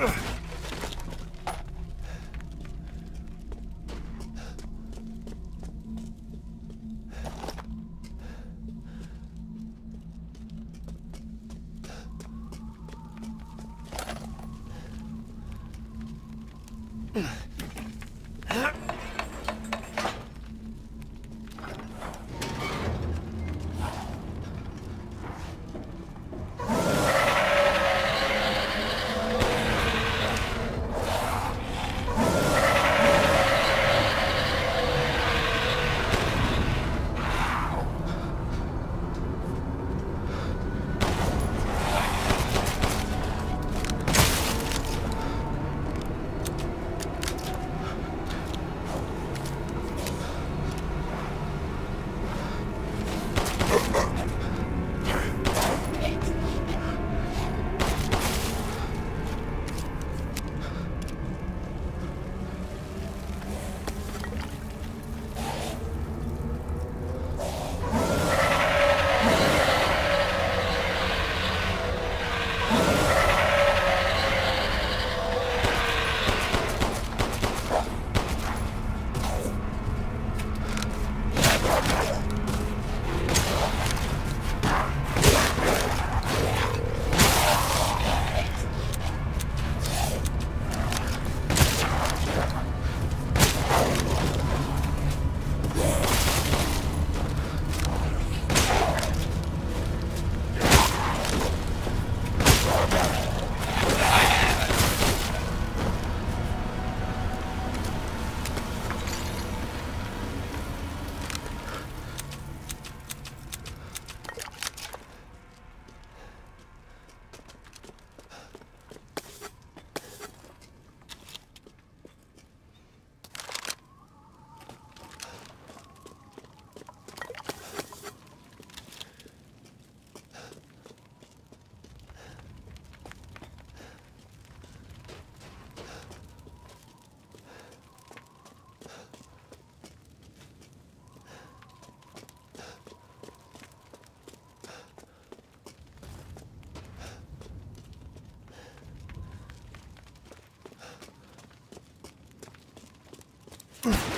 Ugh. Ugh.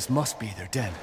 This must be their den.